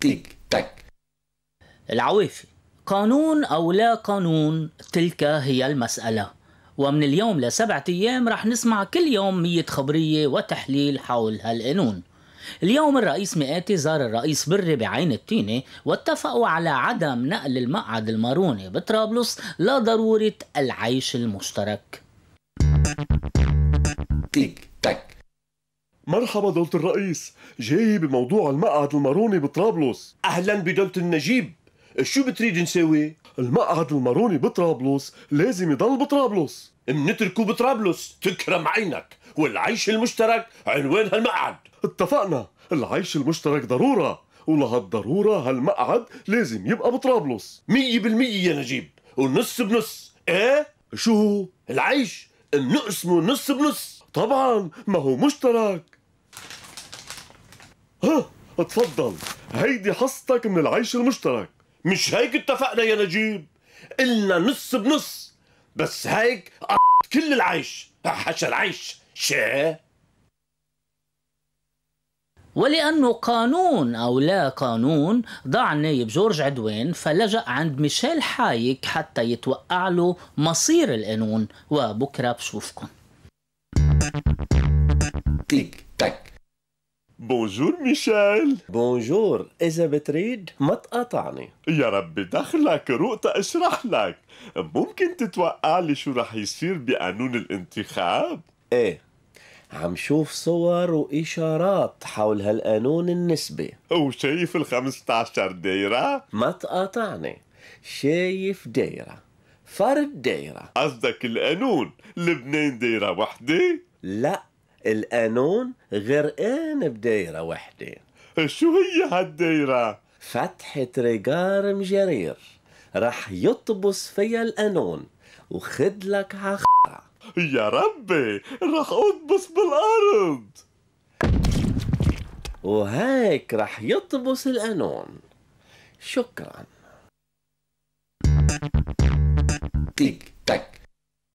تيك تك العوافي قانون أو لا قانون تلك هي المسألة. ومن اليوم لسبعة أيام رح نسمع كل يوم مية خبرية وتحليل حول هالقانون. اليوم الرئيس مئاتي زار الرئيس بري بعين التينة واتفقوا على عدم نقل المقعد الماروني بطرابلس لضرورة العيش المشترك. تيك تك مرحبا دولة الرئيس. جاي بموضوع المقعد الماروني بطرابلس. أهلا بدولة النجيب. شو بتريد نسوي؟ المقعد الماروني بطرابلس لازم يضل بطرابلس. منتركه بطرابلس. تكرم عينك. والعيش المشترك عنوان هالمقعد اتفقنا. العيش المشترك ضرورة. ولهالضرورة هالمقعد لازم يبقى بطرابلس. مية بالمية يا نجيب. ونص بنص. إيه؟ شو هو؟ العيش. بنقسمه نص بنص. طبعا. ما هو مشترك. ها اتفضل. هيدي حصتك من العيش المشترك. مش هيك اتفقنا يا نجيب؟ قلنا نص بنص. بس هيك كل العيش. حشا العيش. شي ولأنه قانون أو لا قانون ضاع النايب جورج عدوان فلجأ عند ميشيل حايك حتى يتوقع له مصير القانون. وبكرة بشوفكن تيك تك بونجور ميشيل بونجور اذا بتريد ما تقاطعني. يا ربي دخلك روق أشرح لك. ممكن تتوقع لي شو رح يصير بقانون الانتخاب؟ إيه عم شوف صور وإشارات حول هالقانون النسبي. وشايف ال 15 دايرة؟ ما تقاطعني. شايف دايرة. فرد دايرة. قصدك القانون لبنان دايرة وحدة؟ لا. القانون غرقان بدايرة وحدة شو هي هالدايرة؟ فتحة رجار مجرير. رح يطبس فيها القانون وخدلك ع يا ربي رح أطبس بالأرض. وهيك رح يطبس القانون شكرا. تيك تك